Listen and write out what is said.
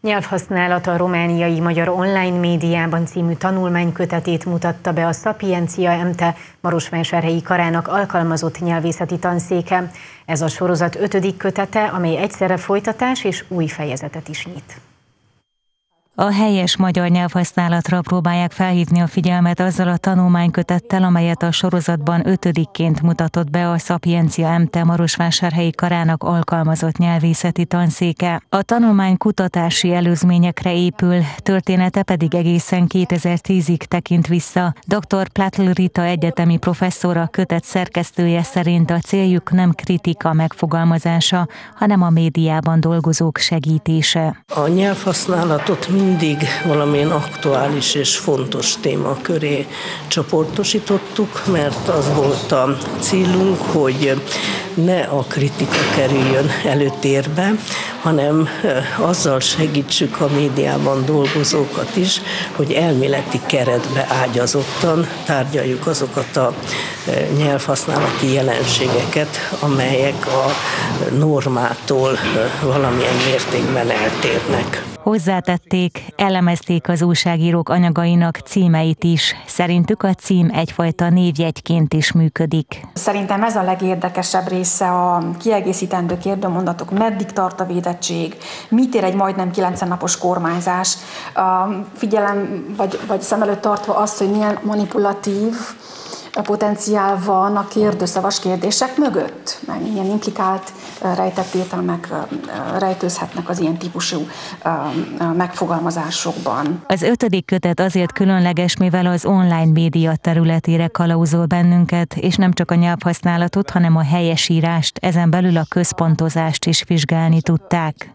Nyelvhasználata a romániai magyar online médiában című tanulmánykötetét mutatta be a Szapiencia MT Marosvásárhelyi Karának alkalmazott nyelvészeti tanszéke. Ez a sorozat ötödik kötete, amely egyszerre folytatás és új fejezetet is nyit. A helyes magyar nyelvhasználatra próbálják felhívni a figyelmet azzal a tanulmánykötettel, amelyet a sorozatban ötödikként mutatott be a Szapiencia MT Marosvásárhelyi Karának alkalmazott nyelvészeti tanszéke. A tanulmány kutatási előzményekre épül, története pedig egészen 2010-ig tekint vissza. Dr. Platl Rita egyetemi professzora kötet szerkesztője szerint a céljuk nem kritika megfogalmazása, hanem a médiában dolgozók segítése. A nyelvhasználatot mind mindig valamilyen aktuális és fontos téma köré csoportosítottuk, mert az volt a célunk, hogy ne a kritika kerüljön előtérbe, hanem azzal segítsük a médiában dolgozókat is, hogy elméleti keretbe ágyazottan tárgyaljuk azokat a nyelvhasználati jelenségeket, amelyek a normától valamilyen mértékben eltérnek. Hozzátették, elemezték az újságírók anyagainak címeit is. Szerintük a cím egyfajta névjegyként is működik. Szerintem ez a legérdekesebb része a kiegészítendő kérdőmondatok, meddig tart a védettség, mit ér egy majdnem 90 napos kormányzás. Figyelem, vagy, vagy szem előtt tartva azt, hogy milyen manipulatív, potenciál van a kérdőszavas kérdések mögött, mert milyen implikált rejtett értelmek rejtőzhetnek az ilyen típusú megfogalmazásokban. Az ötödik kötet azért különleges, mivel az online média területére kalauzol bennünket, és nem csak a nyelvhasználatot, hanem a helyesírást, ezen belül a központozást is vizsgálni tudták.